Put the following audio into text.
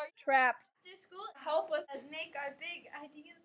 are trapped. After school, help us make our big ideas